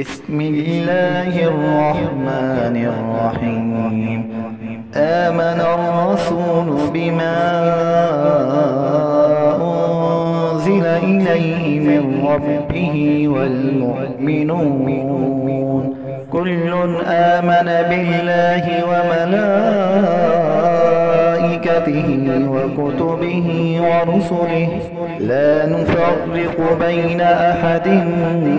بسم الله الرحمن الرحيم. آمن الرسول بما أنزل إليه من ربه والمؤمنون. كل آمن بالله وملائكته وكتبه ورسله. لا نفرق بين أحد من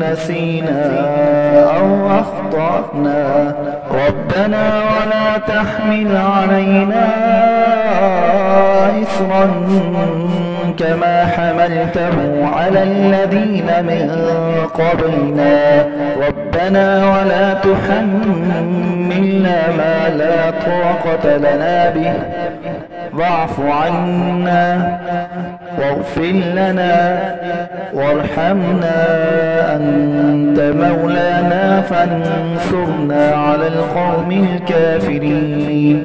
نسينا أو أخطأنا. ربنا ولا تحمل علينا إسرا كما حملته على الذين من قبلنا. ربنا ولا تحملنا ما لا طاقة لنا به. واعف عنا واغفر لنا وارحمنا. أنت مولانا فانصرنا على القوم الكافرين.